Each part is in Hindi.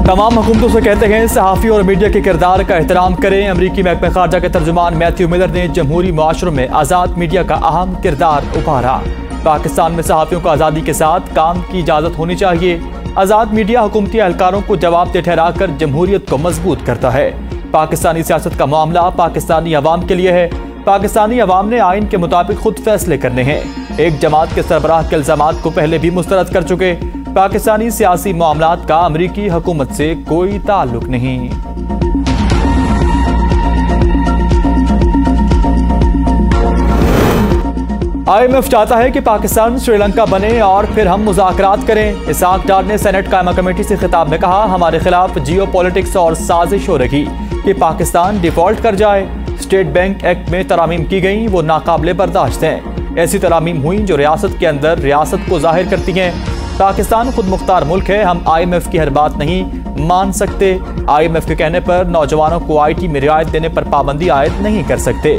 तमाम हुकूमतों से कहते हैं, सहाफ़ी और मीडिया के किरदार का एहतराम करें। अमरीकी महकमे खारजा के तर्जुमान मैथ्यू मिलर ने जमहूरी माशरों में आज़ाद मीडिया का अहम किरदार उभारा। पाकिस्तान में सहाफ़ियों को आज़ादी के साथ काम की इजाज़त होनी चाहिए। आज़ाद मीडिया हुकूमती एहलकारों को जवाब दे ठहरा कर जमहूरियत को मज़बूत करता है। पाकिस्तानी सियासत का मामला पाकिस्तानी अवाम के लिए है। पाकिस्तानी अवाम ने आइन के मुताबिक खुद फैसले करने हैं। एक जमात के सरबराह के इल्ज़ाम को पहले भी मुस्तरद कर चुके। पाकिस्तानी सियासी मामला का अमरीकी हुकूमत से कोई ताल्लुक नहीं। आईएमएफ चाहता है कि पाकिस्तान श्रीलंका बने और फिर हम मुजाकरात करें। इसाक डार ने सेनेट कायमा कमेटी से खिताब में कहा, हमारे खिलाफ जियो पॉलिटिक्स और साजिश हो रही कि पाकिस्तान डिफ़ॉल्ट कर जाए। स्टेट बैंक एक्ट में तरामीम की गई, वो नाकाबले बर्दाश्त हैं। ऐसी तरामीम हुई जो रियासत के अंदर रियासत को ज़ाहिर करती हैं। पाकिस्तान खुद मुख्तार मुल्क है, हम आईएमएफ की हर बात नहीं मान सकते। आईएमएफ के कहने पर नौजवानों को आईटी में रियायत देने पर पाबंदी आयद नहीं कर सकते।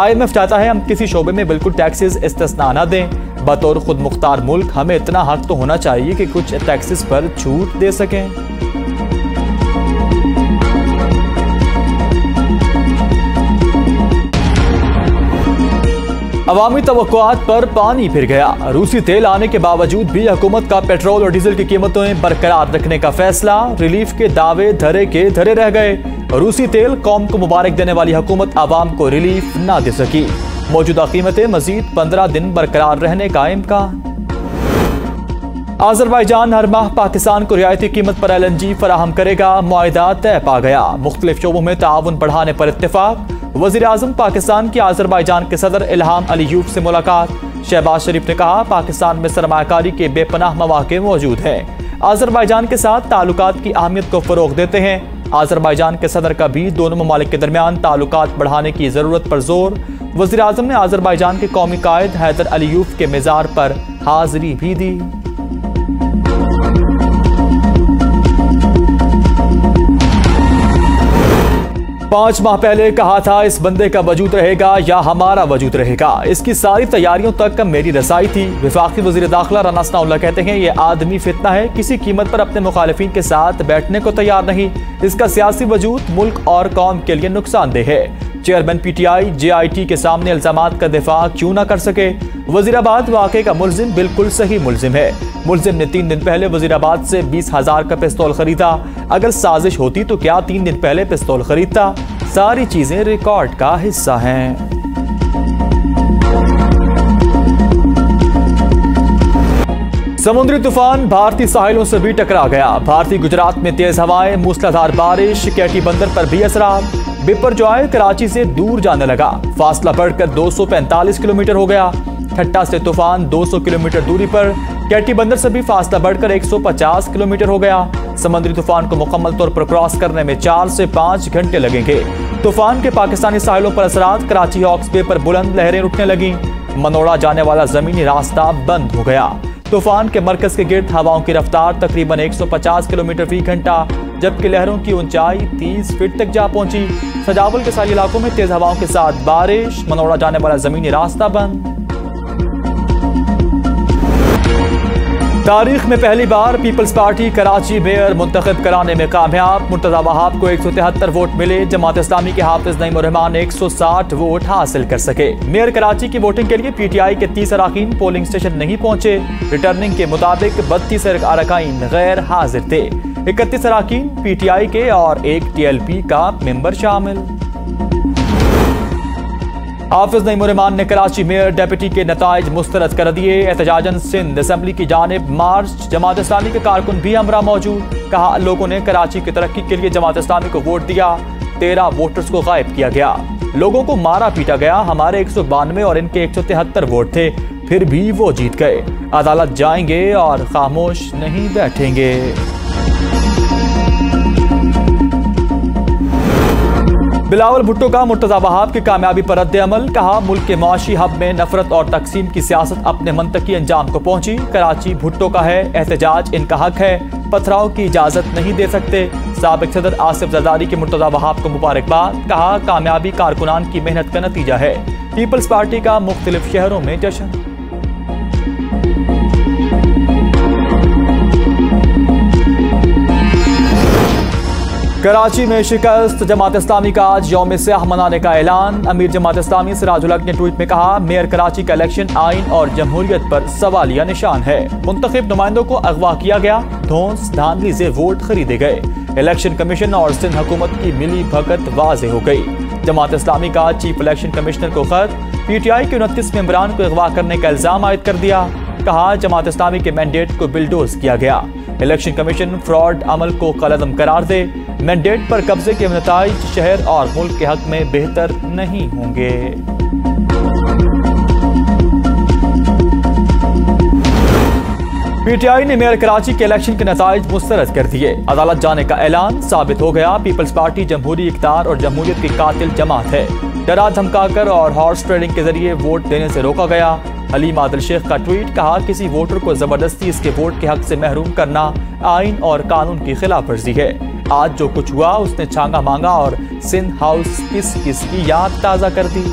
आईएमएफ चाहता है हम किसी शोबे में बिल्कुल टैक्सेस इस्तना न दें। बतौर खुद मुख्तार मुल्क, हमें इतना हक तो होना चाहिए कि कुछ टैक्सेस पर छूट दे सकें। अवामी तो पर पानी फिर गया। रूसी तेल आने के बावजूद भी हुकूमत का पेट्रोल और डीजल की कीमतें बरकरार रखने का फैसला, रिलीफ के दावे धरे के धरे रह गए। रूसी तेल कौम को मुबारक देने वाली हुकूमत आवाम को रिलीफ ना दे सकी। मौजूदा कीमतें मजीद पंद्रह दिन बरकरार रहने का इम्कान। आजरबाईजान हर माह पाकिस्तान को रियायती कीमत पर एल एन जी फराहम करेगा माहा तय पा गया। मुख्तलिफ़ शोबों में ताउन बढ़ाने पर इतफाक वज़ीर अजम पाकिस्तान की आजरबाईजान के सदर इल्हाम अली यूब से मुलाकात। शहबाज शरीफ ने कहा, पाकिस्तान में सरमाकारी के बेपनाह मौाक़े मौजूद हैं। आजरबाईजान के साथ ताल्लुक की अहमियत को फ़रोग देते हैं। आजरबाईजान के सदर का भी दोनों ममालिक के दरमियान ताल्लुक बढ़ाने की ज़रूरत पर ज़ोर। वजी अजम ने आजरबाईजान के कौमी कायद हैदर अली यूफ के मज़ार पर हाजिरी भी दी। पाँच माह पहले कहा था, इस बंदे का वजूद रहेगा या हमारा वजूद रहेगा। इसकी सारी तैयारियों तक मेरी रसाई थी। विफाकी वजी दाखिला राना कहते हैं, ये आदमी फितना है, किसी कीमत पर अपने मुखालफी के साथ बैठने को तैयार नहीं। इसका सियासी वजूद मुल्क और कौम के लिए नुकसानदेह है। चेयरमैन पीटीआई, जेआईटी के सामने इल्ज़ाम का दिफा क्यों ना कर सके? वजीराबाद वाक़े का मुलजिम बिल्कुल सही मुलजिम है। मुलजिम ने तीन दिन पहले वजीराबाद से बीस हज़ार का पिस्तौल खरीदा। अगर साजिश होती तो क्या तीन दिन पहले पिस्तौल खरीदता? सारी चीज़ें रिकॉर्ड का हिस्सा हैं। समुद्री तूफ़ान भारतीय साहिलों से भी टकरा गया। भारतीय गुजरात में तेज हवाएँ, मूसलाधार बारिश, कैटी बंदर पर भी असरार बिपर जो आए, कराची से दूर जाने लगा। फासला बढ़कर 245 किलोमीटर हो गया। ठट्टा से तूफ़ान 200 किलोमीटर दूरी पर। कैटी बंदर से भी फासला बढ़कर 150 किलोमीटर हो गया। समुद्री तूफ़ान को मुकम्मल तौर पर क्रॉस करने में चार से पाँच घंटे लगेंगे। तूफ़ान के पाकिस्तानी साहिलों पर असरात, कराची हॉक्स बे पर बुलंद लहरें उठने लगी। मनोड़ा जाने वाला जमीनी रास्ता बंद हो गया। तूफ़ान के मरकज के गिर्द हवाओं की रफ्तार तकरीबन 150 किलोमीटर फ़ी घंटा, जबकि लहरों की ऊंचाई 30 फीट तक जा पहुँची। सजावल के सारे इलाकों में तेज हवाओं के साथ बारिश, मनोड़ा जाने वाला जमीनी रास्ता बंद। तारीख में पहली बार पीपल्स पार्टी कराची मेयर मुंतखब कराने में कामयाब। मुर्तजा वहाब को एक सौ तिहत्तर वोट मिले, जमात इस्लामी के हाफिज नईम रहमान एक सौ साठ वोट हासिल कर सके। मेयर कराची की वोटिंग के लिए पीटीआई के तीस अरकान पोलिंग स्टेशन नहीं पहुँचे। रिटर्निंग के मुताबिक बत्तीस अरकान गैर हाजिर थे। इकतीस अरकान पी टी आई के और एक टी एल पी का मेंबर शामिल। हाफिज नईमान ने कराची मेयर डेप्यूटी के नतज मुस्तरद कर दिए। एहतजाजन सिंध असम्बली की जानब मार्च जमात इस्लामी के कारकुन भी हमरा मौजूद, कहा लोगों ने कराची की तरक्की के लिए जमात इस्लामी को वोट दिया। तेरह वोटर्स को गायब किया गया। लोगों को मारा पीटा गया। हमारे एक सौ बानवे और इनके एक सौ तिहत्तर वोट थे, फिर भी वो जीत गए। अदालत जाएँगे और खामोश नहीं बैठेंगे। बिलावल भुट्टो का मुर्तजा वहाब की कामयाबी पर रद्द अमल, कहा मुल्क के मुआशी हब में नफरत और तकसीम की सियासत अपने मनतकी अंजाम को पहुँची। कराची भुट्टो का है एहतजाज, इनका हक है। पथराव की इजाज़त नहीं दे सकते। सबक सदर आसिफ जरदारी के मुर्तजा वहाब को मुबारकबाद, कहा कामयाबी कारकुनान की मेहनत का नतीजा है। पीपल्स पार्टी का मुख्तलिफ़ शहरों में जश्न। कराची में शिकस्त जमात इस्लामी का आज यौम स्याह मनाने का ऐलान। अमीर जमात इस्लामी सिराजुल हक ने ट्वीट में कहा, मेयर कराची का इलेक्शन आइन और जमहूरियत पर सवालिया निशान है। मुंतखब नुमाइंदों को अगवा किया गया, धोस धांधली से वोट खरीदे गए। इलेक्शन कमीशन और सिंध हुकूमत की मिली भगत वाजे हो गई। जमात इस्लामी का चीफ इलेक्शन कमिश्नर को खत, पीटीआई के उनतीस मेम्बरान को अगवा करने का इल्ज़ाम आयद कर दिया। कहा, जमात इस्लामी के मैंडेट को बिल्डोज किया गया। इलेक्शन कमीशन फ्रॉड अमल को कलदम करार दे। मैंडेट पर कब्जे के नतज शहर और मुल्क के हक में बेहतर नहीं होंगे। पीटीआई ने मेयर कराची के इलेक्शन के नतज मुस्तरद कर दिए। अदालत जाने का ऐलान साबित हो गया। पीपल्स पार्टी, जमहूरी इकदार और जमहूरियत की कातिल जमात है। डरा धमकाकर और हॉर्स ट्रेडिंग के ज़रिए वोट देने से रोका गया। हलीम आदिल शेख का ट्वीट, कहा, किसी वोटर को ज़बरदस्ती इसके वोट के हक से महरूम करना आइन और कानून की खिलाफ वर्जी है। आज जो कुछ हुआ, उसने छांगा मांगा और सिंध हाउस किस किस की याद ताज़ा कर दी।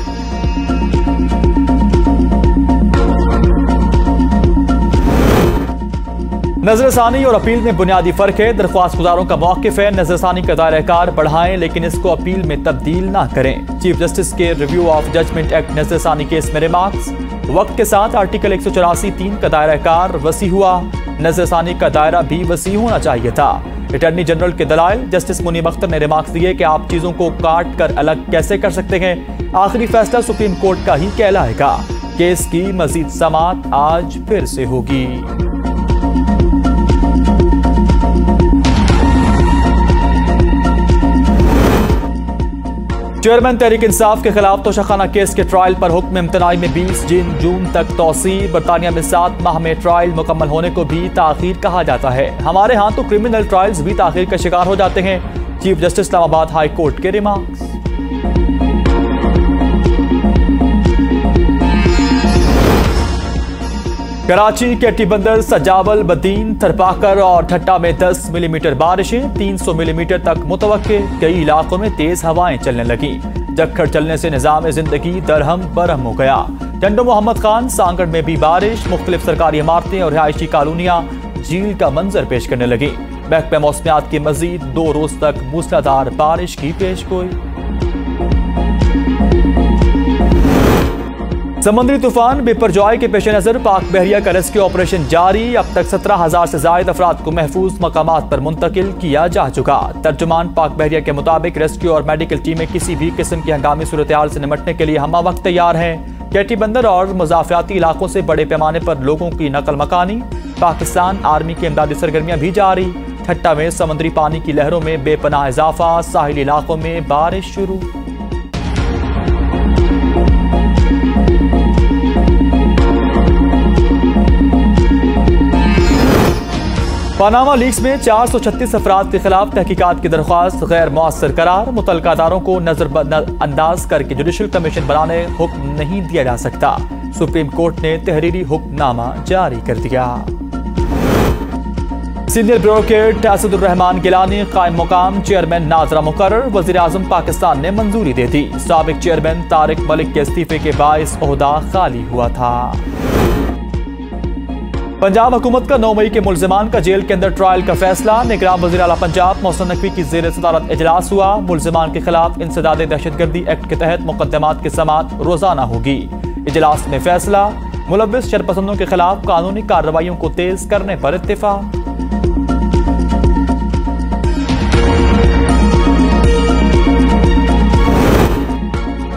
नजरसानी और अपील में बुनियादी फ़र्क है। दरख्वास्त गुजारों का मौकफ है। नजरसानी का दायरा कार बढ़ाएँ, लेकिन इसको अपील में तब्दील ना करें। चीफ जस्टिस के रिव्यू ऑफ़ जजमेंट एक्ट नजरसानी केस में रिमार्क्स। वक्त के साथ आर्टिकल एक सौ चौरासी तीन का दायरा कार वसी हुआ। नजरसानी का दायरा भी वसी होना चाहिए था। अटर्नी जनरल के दलाल जस्टिस मुनीब अख्तर ने रिमार्क्स दिए कि आप चीज़ों को काट कर अलग कैसे कर सकते हैं। आखिरी फैसला सुप्रीम कोर्ट का ही कहलाएगा। केस की मजीद समात आज फिर से होगी। चेयरमैन तहरीक इंसाफ के खिलाफ तोशाखाना केस के ट्रायल पर हुक्म इम्तनाई में 20 जून जून तक तोसी बरतानिया में सात माह में ट्रायल मुकम्मल होने को भी ताखिर कहा जाता है। हमारे यहाँ तो क्रिमिनल ट्रायल्स भी ताखिर का शिकार हो जाते हैं। Chief justice Islamabad high court के रिमार्क्स कराची केटी बंदर सजावल बदीन थरपाकर और ठट्टा में 10 मिलीमीटर बारिशें 300 मिलीमीटर तक मुतव कई इलाकों में तेज हवाएँ चलने लगी। जखड़ चलने से निज़ाम ज़िंदगी दरहम बरहम हो गया। टंडो मोहम्मद खान, सांगड़ में भी बारिश, मुख्तलिफ़ सरकारी इमारतें और रिहायशी कॉलोनियाँ झील का मंजर पेश करने लगी। महकमे मौसमियात की मजीद दो रोज तक मूसलाधार बारिश की पेश गोई समुद्री तूफ़ान बिपरजॉय के पेश नज़र, पाक बहरिया का रेस्क्यू ऑपरेशन जारी। अब तक सत्रह हज़ार से जायद अफराद को महफूज मकाम पर मुंतकिल किया जा चुका। तर्जुमान पाक बहरिया के मुताबिक रेस्क्यू और मेडिकल टीमें किसी भी किस्म की हंगामी सूरत से निमटने के लिए हम वक्त तैयार हैं। कैटी बंदर और मुजाफियाती इलाकों से बड़े पैमाने पर लोगों की नकल मकानी। पाकिस्तान आर्मी की इमदादी सरगर्मियाँ भी जारी। ठट्टा में समुद्री पानी की लहरों में बेपनाह इजाफा। साहिल इलाकों में बारिश शुरू। पानामा लीक्स में 436 अफराद के खिलाफ तहकीकत की दरख्वास्त, गैर मौसर करार मुतलकादारों को नज़र अंदाज करके जुडिशल कमीशन बनाने हुक्म नहीं दिया जा सकता। सुप्रीम कोर्ट ने तहरीरी हुक्मनामा जारी कर दिया। सीनियर ब्यूरोक्रेट असदुररहमान गिलानी कायम मुकाम, चेयरमैन नाजरा मुकर वज़ीर आज़म पाकिस्तान ने मंजूरी दे दी। सबक चेयरमैन तारिक मलिक के इस्तीफे के बायस अहदा खाली हुआ था। पंजाब हुकूमत का नौ मई के मुलजमान का जेल के अंदर ट्रायल का फैसला। निगरान वजी अला पंजाब मोहसन नकवी की जेर सदारत इजलास हुआ। मुलजमान के खिलाफ इंसदाद दहशतगर्दी एक्ट के तहत मुकदमात की समात रोज़ाना होगी। इजलास में फैसला। मुलविस शरपसंदों के खिलाफ कानूनी कार्रवाइयों को तेज करने पर इतफाक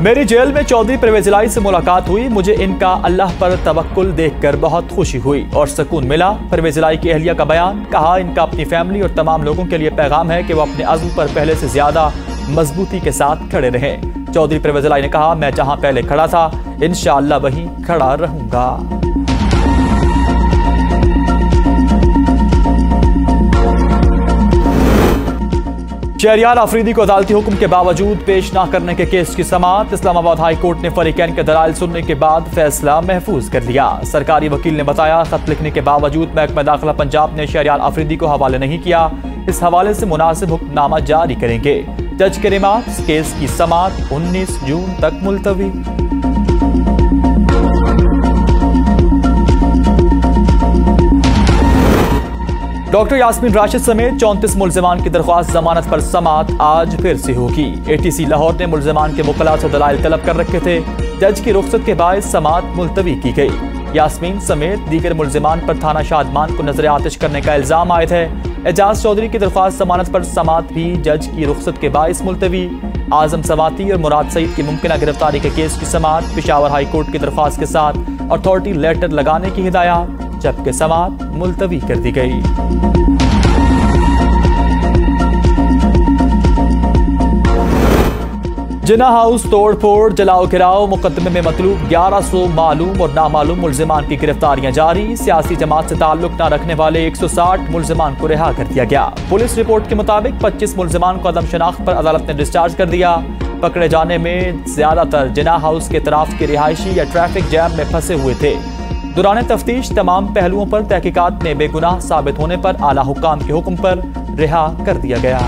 मेरी जेल में चौधरी परवेज लाई से मुलाकात हुई। मुझे इनका अल्लाह पर तवक्कुल देखकर बहुत खुशी हुई और सुकून मिला। परवेज लाई की अहलिया का बयान, कहा, इनका अपनी फैमिली और तमाम लोगों के लिए पैगाम है कि वो अपने अज़म पर पहले से ज़्यादा मजबूती के साथ खड़े रहे। चौधरी परवेज लाई ने कहा, मैं जहाँ पहले खड़ा था इन वहीं खड़ा रहूँगा। शहरियार आफरीदी को अदालती हुक्म के बावजूद पेश न करने के केस की समात इस्लामाबाद हाई कोर्ट ने फरीकैन के दलाल सुनने के बाद फैसला महफूज कर लिया। सरकारी वकील ने बताया, खत लिखने के बावजूद महकमा दाखिला पंजाब ने शहरियार आफरीदी को हवाले नहीं किया। इस हवाले से मुनासिब हुक्मनामा जारी करेंगे। जज के रिमार्क्स, केस की समात उन्नीस जून तक मुलतवी। डॉक्टर यासमीन राशिद समेत चौंतीस मुलजमान की दरख्वास्त जमानत पर समात आज फिर से होगी। एटीसी लाहौर ने मुलजमान के मुकला से दलाइल तलब कर रखे थे। जज की रुख्सत के बाद समात मुलतवी की गई। यासमीन समेत दीगर मुलजमान पर थाना शादमान को नज़र आतिश करने का इल्ज़ाम आयद है एजाज चौधरी की दरख्वास्त जमानत पर समात भी जज की रुख्सत के बायस मुलतवी। आज़म सवाती और मुराद सईद की मुमकिन गिरफ्तारी के केस की समात पिशावर हाईकोर्ट की दरख्वास्त के साथ अथॉरिटी लेटर लगाने की हिदायत। जबकि समात मुलतवी कर दी गई। जिना हाउस तोड़ फोड़ जलाओ गिराओ मुकदमे में मतलूब 1100 मालूम और नामालूम मुलजमान की गिरफ्तारियाँ जारी। सियासी जमात से ताल्लुक न रखने वाले 160 मुलजमान को रिहा कर दिया गया। पुलिस रिपोर्ट के मुताबिक 25 मुलजमान को अदम शनाख्त पर अदालत ने डिस्चार्ज कर दिया। पकड़े जाने में ज़्यादातर जिना हाउस के तरफ़ के रिहायशी या ट्रैफ़िक जैम में फंसे हुए थे। दौरान तफ्तीश तमाम पहलुओं पर तहकीकात में बेगुनाह साबित होने पर आला हुकाम के हुक्म पर रिहा कर दिया गया।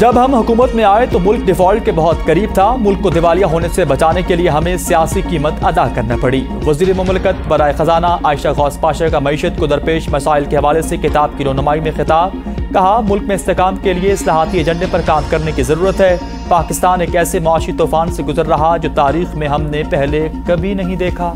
जब हम हुकूमत में आए तो मुल्क डिफ़ॉल्ट के बहुत करीब था। मुल्क को दिवालिया होने से बचाने के लिए हमें सियासी कीमत अदा करना पड़ी। वज़ीर ममलकत बरए खजाना आयशा गौस पाशा का मीशत को दरपेश मसाइल के हवाले से किताब की रोनुमाई में खिताब कहा, मुल्क में इस्तेकाम के लिए असलाहती एजेंडे पर काम करने की ज़रूरत है। पाकिस्तान एक ऐसे मुआशी तूफ़ान से गुजर रहा, जो तारीख में हमने पहले कभी नहीं देखा।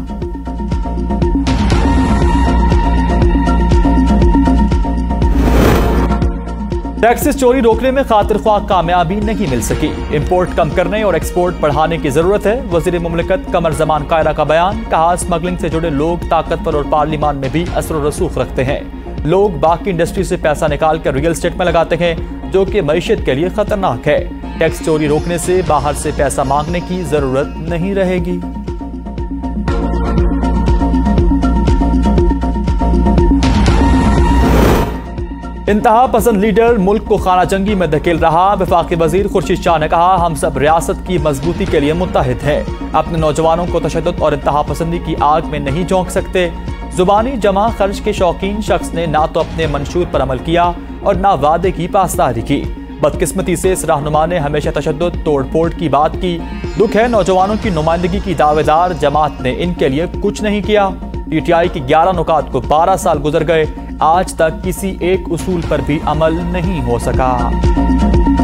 टैक्सेस चोरी रोकने में खातिर ख्वाह कामयाबी नहीं मिल सकी। इंपोर्ट कम करने और एक्सपोर्ट बढ़ाने की ज़रूरत है, वज़ीर ममलिकत कमर जमान कायरा का बयान। कहा, स्मगलिंग से जुड़े लोग ताकतवर और पार्लिमान में भी असर रसूख रखते हैं। लोग बाकी इंडस्ट्री से पैसा निकाल कर रियल स्टेट में लगाते हैं, जो कि मीशत के लिए खतरनाक है। टैक्स चोरी रोकने से बाहर से पैसा मांगने की ज़रूरत नहीं रहेगी। इंतहा पसंद लीडर मुल्क को खाना जंगी में धकेल रहा, विफाकी वज़ीर खुर्शीद शाह ने कहा, हम सब रियासत की मजबूती के लिए मुतहद हैं। अपने नौजवानों को तशद और इंतहा पसंदी की आग में नहीं झोंक सकते। जुबानी जमा खर्च के शौकीन शख्स ने ना तो अपने मंशूर पर अमल किया और ना वादे की पासदारी की। बदकिस्मती से इस रहनुमा ने हमेशा तशद तोड़ फोड़ की बात की। दुख है, नौजवानों की नुमाइंदगी की दावेदार जमात ने इनके लिए कुछ नहीं किया। पीटीआई की ग्यारह नुकात को बारह साल गुजर गए। आज तक किसी एक उसूल पर भी अमल नहीं हो सका।